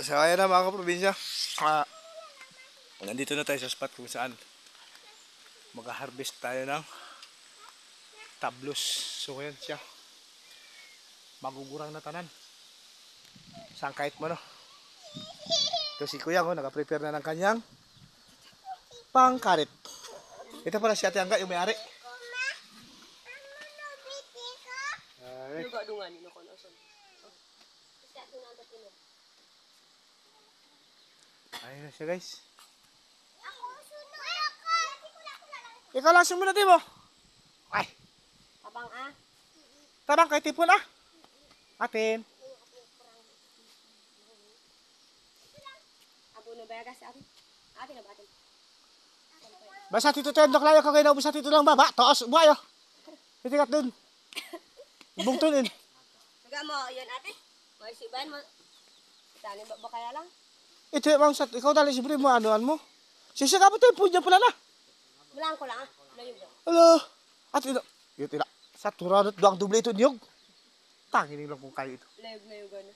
So ayan na mga kaprobinsya. Ah, nandito na tayo sa spot kung saan mag-harvest tayo ng tablos. So ayan siya. Magugurang na tanan. Saan kahit mo no. Ito si Kuya ko, nag-prepare na ng kanyang pangkarit. Ito pala si Ate Angga, yung may-ari. Alright. Luga dungan ni ko no son. Ayun na siya guys. Ikaw lang sumunod mo. Ay, Abang ah. tabang kay tipon ah. Atin. Abo bayagas sa atin. Atin na ba atin? Basta tito tendok layo ka kayo na ubus tito lang baba. Taos, buhayo. Titikat dun. Bungtunin. Naga mo yan ate. May siban mo. Tani ba, ba kaya lang? Ito yung mga sat. Ikaw dali siyempre mo anuan mo. Sisa ka po dyan pala na. Bulang ko lang ah. Alo. At ino. Yun tila. Sa turanot doang duble ito niyog. Tangin lang kung kayo ito. Layo layo gana.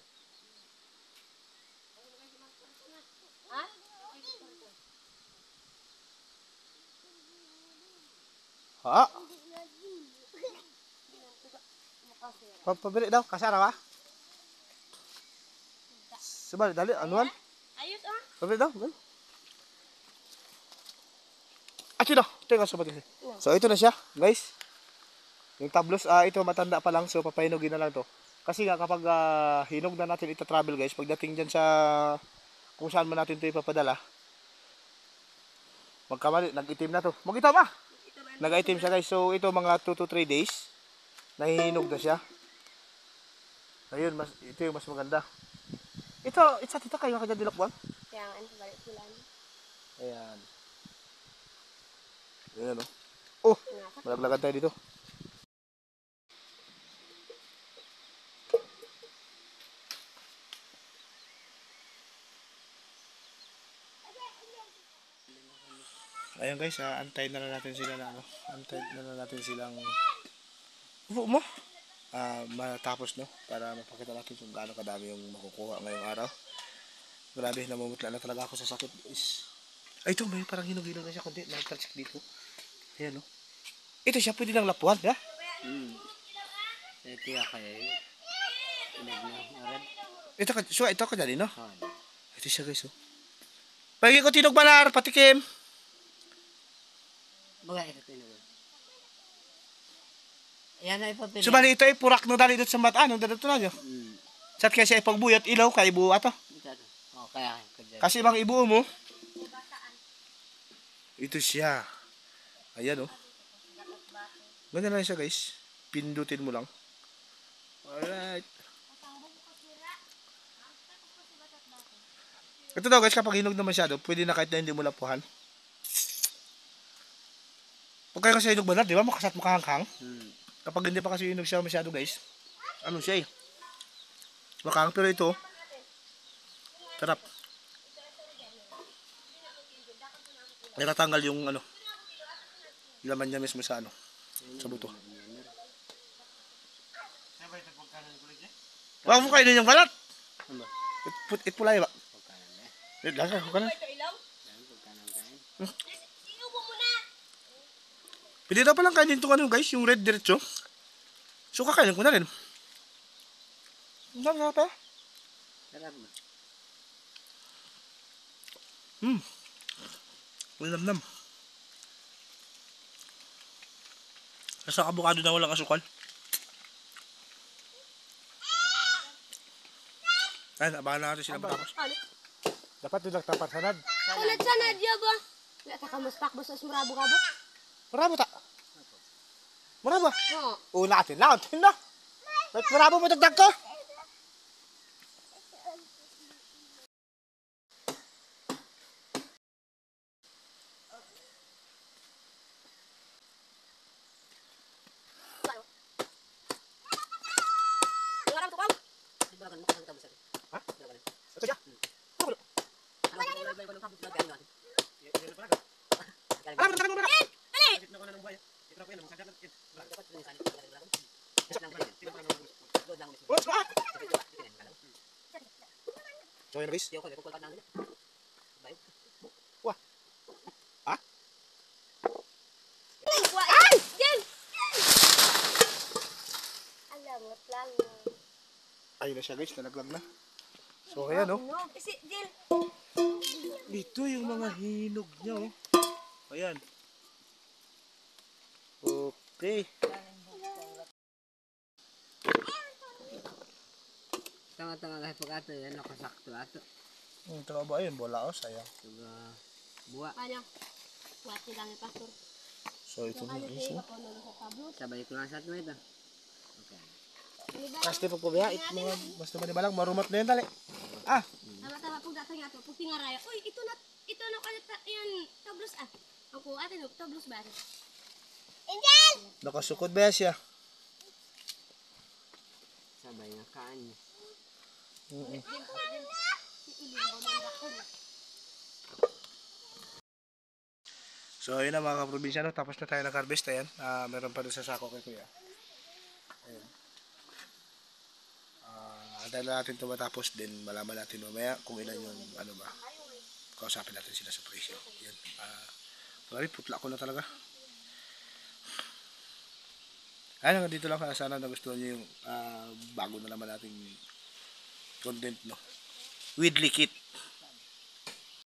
Ha? Ha? Pa- Pabili daw. Kasara ba? Sabali, dali. Anuan? Ayos ah. Pabili daw. Yun daw. Tingnan sa batis. So ito na siya, guys. Yung tablos, ah ito matanda pa lang. So papahinugin na lang to. Kasi nga kapag ah, hinog na natin ito travel guys, pagdating dyan sa kung saan man natin ito ipapadala, magkamali, nag-itim na to. Mag-itim ah! Nag-itim siya guys. So ito mga 2 to 3 days, nahihinog na siya. Ayun, mas, ito yung mas maganda. Ito, isa tita kayo ka dyan dilakwan. Kaya nga ano balik bulan. Ayan. Ayan o. Oh, Nga. malaglagan tayo dito. Ayun guys, ah, antayin na lang natin sila na ano. Antayin na lang natin silang Upo mo. Ah, matapos no para mapakita natin kung gaano kadami yung makukuha ngayong araw. Grabe, namumutla na talaga ako sa sakit is. Ay, ito, may parang hinug-hinug na siya kundi. Nag-talsik dito. Ayan, no? Ito siya, pwede lang lapuan, ha? Hmm. Ito ya kaya red. Ito ka, so, ito ka dali, no? Han. Ito siya, guys, oh. Pagi ko tinog balar, patikim. Baga ito inog. Yan ay papel. Subali, ito ay purak no dali dito sa mata. Anong dito na nyo? Hmm. Sat kaya siya ipagbuyat ilaw, kay ibu ato. Oh, kaya. Kasi bang ibu mo? Ito siya. Ayan, oh. Ganyan lang siya, guys. Pindutin mo lang. Alright. Ito daw guys, kapag hinog na masyado, pwede na kahit na hindi mo lapuhan. Pag kayo kasi hinog banat, di ba? Makasat mo kahanghang. Hmm. Kapag hindi pa kasi hinog siya masyado guys, ano siya eh. Makahang pero ito, sarap. Natatanggal yung ano, laman niya mismo sa ano, sa buto. Wag mo kainin yung balat. Ano? It, put, it pulay ba? Pagkanan na. Eh, lasa, huwag ka na. Ito ilaw. Pagkanan kain. Na. Pwede daw palang kainin itong ano guys, yung red diretso. So kakainin ko na rin. Ang sarap eh. Sarap mo. Hmm. Malamnam. Nasa avocado na walang asukal. Ay, abangan natin sila. Ano? Dapat doon nagtapat sanad. Kulad sa Nadia ba? Wala ta ka mas pakbo sa sumrabo-gabo. Marabo ta. Marabo. Oo. Una atin lang. Atin na. Ba't marabo mo dagdag ka? Ang arang tukang. Di ba kan mo kasama sa. Ha? Di ba kan? Ito siya. Ano ba ba ba ko sa galing natin. Alam mo, tagal mo na. Dapat din sa. What's So yun guys. Tiyo ko, may kukulpat na nila. Bayo. Ay! Ay! Jen! Alam, lang. Ayun na siya guys, nalaglag na. So ayan oh. No, kasi Jen. Ito yung mga hinog niya oh. Ayan. Okay. Tanga-tanga kahit pag ato yan, nakasakto ato. Ang tama ba ayun? Bola oh, sayang. Taga buwa. Wati lang yung pastor. So ito na tablo. Sabay ko lang sa ato ito. Okay. Kaste pag pabaya, it mga basta ba balang marumat na yun tali. Ah, Tama-tama po dati nga to. Pag tingaraya, uy, ito na, ito na kaya yan, tablos ah. Ako, ate no, tablos ba? Angel! nakasukod ba siya? Sabay nga kaan niya. So ayun na mga kaprobinsya no, tapos na tayo nag-harvest ayan. Ah, meron pa doon sa sako kay Kuya. Ah, antayin na natin ito matapos din malaman natin mamaya kung ilan yung ano ba. Kausapin natin sila sa presyo. Yan. Ah, Sorry, putla ko na talaga. Ayun, dito lang. Sana nagustuhan nyo yung ah, bago na naman nating content, no? With Likit.